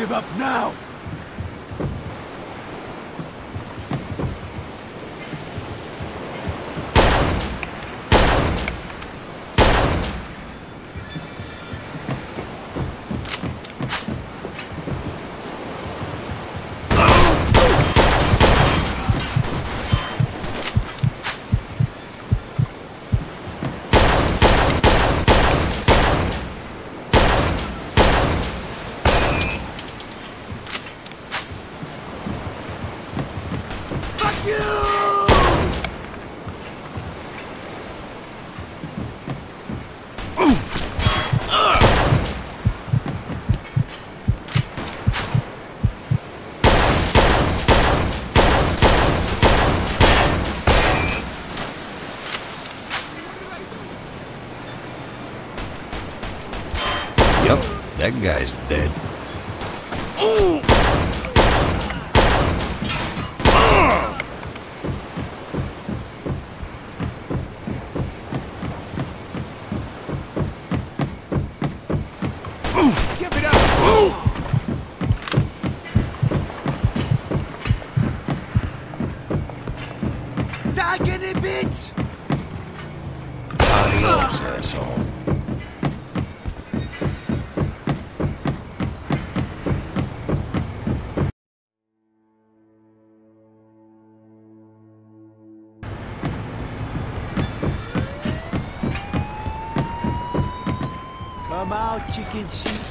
give up now! Yep, that guy's dead. Give it up! Dog in it, bitch! Adios, asshole. Come out, chicken shit.